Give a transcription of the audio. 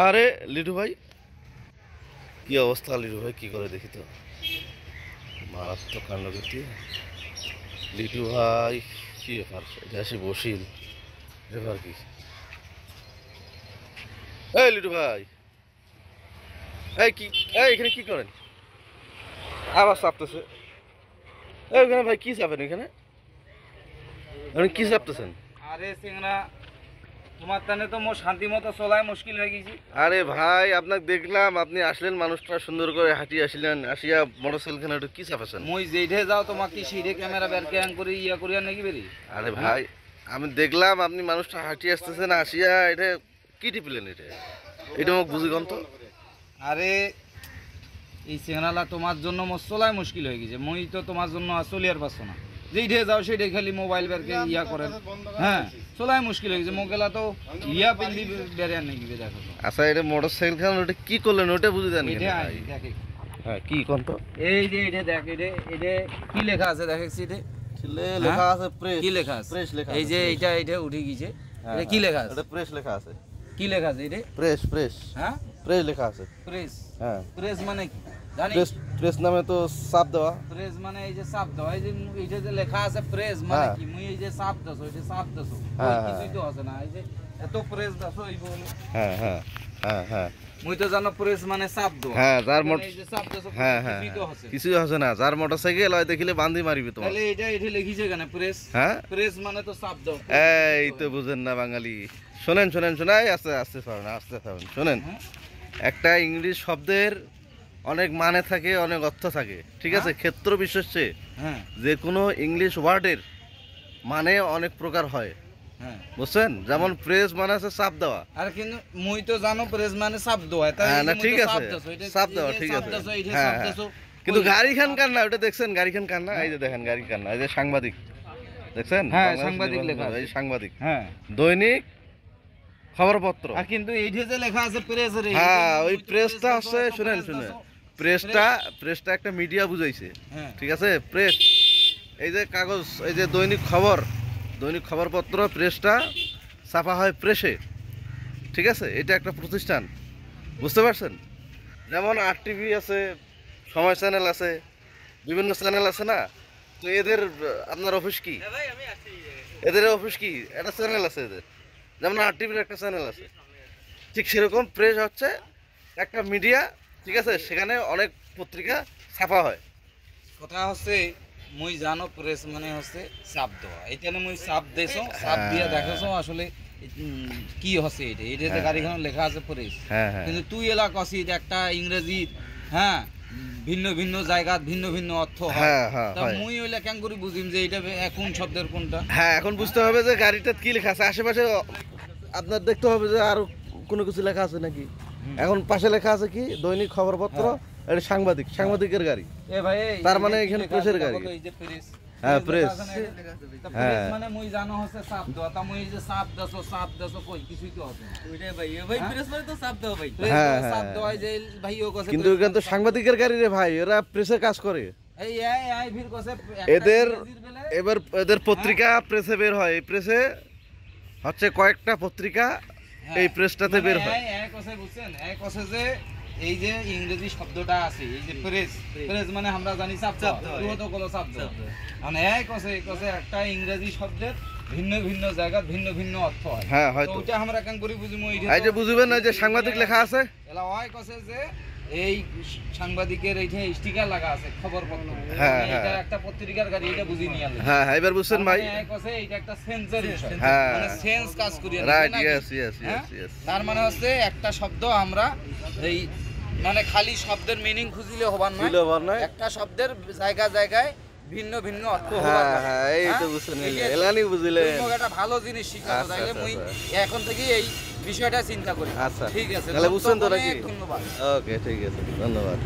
আরে, লিটু ভাই। কি অবস্থা লিটু ভাই, কি করে দেখি তো? মারাত্মক কাণ্ড করতে লিটু ভাই, কি ব্যাপার? এটা এসে বসিল। ব্যাপার কি? এই লিটু ভাই। এই কি, এই এখানে কি করেন? আবার চাপতেছে। এই ওখানে ভাই, কি চাপেন এখানে? আপনি কি চাপতেছেন? আরে, সিংরা তোমার তানে তো মোর শান্তি মতো চলাই মুশকিল হয়ে গেছি। আরে ভাই আপনাকে দেখলাম আপনি আসলেন মানুষটা সুন্দর করে হাঁটি আসলেন আসিয়া মোটরসাইকেল একটু কি চাপাছেন? মুই যেইঠে যাও তোমাকে সিঁড়ে ক্যামেরা বের ক্যাং করে ইয়া করিয়া নাকি বেরি? আরে ভাই আমি দেখলাম আপনি মানুষটা হাঁটি আসতেছেন আসিয়া এটা কি টিপলেন এটা? এটা মোক বুঝি গন্ত আরে এই সিংরালা তোমার জন্য মোর চলাই মুশকিল হয়ে গেছে। মুই তো তোমার জন্য আর চলিয়ার পারছ না। যেইঠে যাও সেইটাই খালি মোবাইল বেরকে ইয়া করেন। হ্যাঁ। চলাই মুশকিল হয়ে গেছে। মোগেলা তো ইয়া পিন্দি আর নাকি দেখো আচ্ছা এটা মোটরসাইকেল খান ওটা কি করলেন? ওটা বুঝি দেন হ্যাঁ কি কন্ত এই যে এটা দেখ এটা এটা কি লেখা আছে দেখেছি এটা লেখা আছে প্রেস কি লেখা আছে? প্রেস লেখা এই যে এইটা এটা উঠে গেছে এটা কি লেখা আছে? এটা প্রেস লেখা আছে। কি লেখা আছে এটা? প্রেস প্রেস হ্যাঁ? প্রেস লেখা আছে। প্রেস হ্যাঁ। প্রেস মানে কি? প্রেস প্রেস নামে তো চাপ দেওয়া। প্রেস মানে এই যে সাপ দাও এই যে এইটা যে লেখা আছে প্রেস মানে হ্যাঁ। কি? মুই এই যে সাপ দাসো এই যে সাপ দাসো হ্যাঁ, কিছুই হ্যাঁ। তো আছে না। এই যে এত প্রেস দাসো এই বলে। হ্যাঁ হ্যাঁ হ্যাঁ হ্যাঁ। মুই তো জানো প্রেস মানে দাও হ্যাঁ যার মোট এই যে হ্যাঁ হ্যাঁ কিছুই তো আছে। না। যার মোটরসাইকেল হয় দেখিলে বান্ধি মারিবে তোমার। তাহলে এটা এটা লিখিছে কেন? প্রেস? হ্যাঁ? প্রেস মানে তো সাপ দাও এই তো বুঝেন না বাঙালি। শোনেন শোনেন শোনাই আস্তে আস্তে শোনেন আস্তে শোনেন শোনেন। হ্যাঁ? একটা ইংলিশ শব্দের অনেক মানে থাকে অনেক অর্থ থাকে। ঠিক আছে? ক্ষেত্র বিশেষে হ্যাঁ। যে কোনো ইংলিশ ওয়ার্ডের মানে অনেক প্রকার হয়। হ্যাঁ। বুঝছেন? যেমন প্রেস মানে আছে চাপ দেওয়া। আর কিন্তু মুই তো জানো প্রেস মানে সাপ দেওয়া। হ্যাঁ, না ঠিক আছে। এই দেওয়া, ঠিক আছে। হ্যাঁ, হ্যাঁ। কিন্তু গাড়ি খান কার না ওটা দেখছেন? গাড়ি খান কার না এই যে দেখেন গাড়ি খান না এই যে সাংবাদিক। দেখছেন? হ্যাঁ, সাংবাদিক লেখা এই সাংবাদিক। হ্যাঁ। দৈনিক খবরপত্র। আর কিন্তু এইটা যে লেখা আছে প্রেস হ্যাঁ ওই প্রেসটা হচ্ছে শুনেন শুনেন। প্রেসটা প্রেসটা একটা মিডিয়া বুঝাইছে। হ্যাঁ। ঠিক আছে? প্রেস এই যে কাগজ এই যে দৈনিক খবর দৈনিক খবরপত্র প্রেসটা ছাপা হয় প্রেসে ঠিক আছে? এটা একটা প্রতিষ্ঠান। বুঝতে পারছেন? যেমন আর টিভি আছে সময় চ্যানেল আছে বিভিন্ন চ্যানেল আছে না? তো এদের আপনার অফিস কি? এদের অফিস কি? একটা চ্যানেল আছে এদের। যেমন আর টিভির একটা চ্যানেল আছে। ঠিক সেরকম প্রেস হচ্ছে একটা মিডিয়া ঠিক আছে? সেখানে অনেক পত্রিকা ছাপা হয়। কথা হচ্ছে মুই জানো প্রেস মানে হচ্ছে চাপ দেওয়া। এখানে মুই চাপ দেছো চাপ দিয়া হ্যাঁ। দেখেছ আসলে কি হচ্ছে এটা? এটাতে হ্যাঁ। গাড়িখানে লেখা আছে প্রেস। হ্যাঁ হ্যাঁ। কিন্তু তুই এলা কষি একটা ইংরেজি হ্যাঁ ভিন্ন ভিন্ন জায়গা ভিন্ন ভিন্ন অর্থ হয়। হ্যাঁ হ্যাঁ তা হয়। মুই ওইলা কেন করে বুঝিম যে এটা কোন শব্দের কোনটা? হ্যাঁ এখন বুঝতে হবে যে গাড়িটা কি লেখা আছে। আশেপাশে আপনার দেখতে হবে যে আরও কোনো কিছু লেখা আছে নাকি? এখন পাশে লেখা আছে কি? দৈনিক খবরপত্র এটা সাংবাদিক সাংবাদিকের গাড়ি। ভাই তার মানে এখানে প্রেসের গাড়ি। হ্যাঁ, প্রেস হ্যাঁ। মানে মুই জানো হচ্ছে চাপ দেওয়া। তা মুই যে চাপ দেছো চাপ দেছো কই? কিছুই তো হবে না। হ্যাঁ? প্রেস হ্যাঁ, মানে হ্যাঁ। যে ভাই ও কিন্তু এখানে তো সাংবাদিকের গাড়ি রে ভাই এরা প্রেসে কাজ করে। এই এই এই ভিড় কছে এদের এবার এদের পত্রিকা প্রেসে বের হয়। এই প্রেসে হচ্ছে কয়েকটা পত্রিকা হ্যাঁ, এই প্রেসটাতে মানে বের হয়। এক আছে বুঝছেন? এক আছে যে এই যে ইংরেজি শব্দটা আছে এই যে প্রেস প্রেস মানে আমরা জানি চাপ চাপ তো কলো চাপ। মানে এক আছে এক আছে একটা ইংরেজি শব্দের ভিন্ন ভিন্ন জায়গা ভিন্ন ভিন্ন অর্থ হয়। হ্যাঁ হয়তো। ওটা আমরা কেন করি বুঝিমু এই যে বুঝবেন না যে সাংবাদিক লেখা আছে? এলা ওয়াই কসে যে এই সাংবাদিকের এইটা স্টিকার লাগা আছে খবর পত্র হ্যাঁ, মানে এটা হ্যাঁ। একটা পত্রিকার গাড়ি এটা বুঝি নিয়ে হ্যাঁ হ্যাঁ এবার বুঝছেন ভাই। এক আছে কছে এটা একটা সেন্সর হ্যাঁ। মানে সেন্স কাজ করি right yes yes? Yes yes তার মানে হচ্ছে একটা শব্দ আমরা এই মানে খালি শব্দের মিনিং খুঁজিলে হবার নয়। একটা শব্দের জায়গা জায়গায় ভিন্ন ভিন্ন অর্থ হ্যাঁ হ্যাঁ এই তো হ্যাঁ? এলানি বুঝলেন একটা ভালো জিনিস শিখাবো আচ্ছা, তাইলে আচ্ছা, মুই আচ্ছা। এখন থেকে এই বিষয়টা চিন্তা করি। আচ্ছা। ঠিক আছে তাহলে বুঝছেন তো নাকি? ধন্যবাদ। ওকে ঠিক আছে ধন্যবাদ।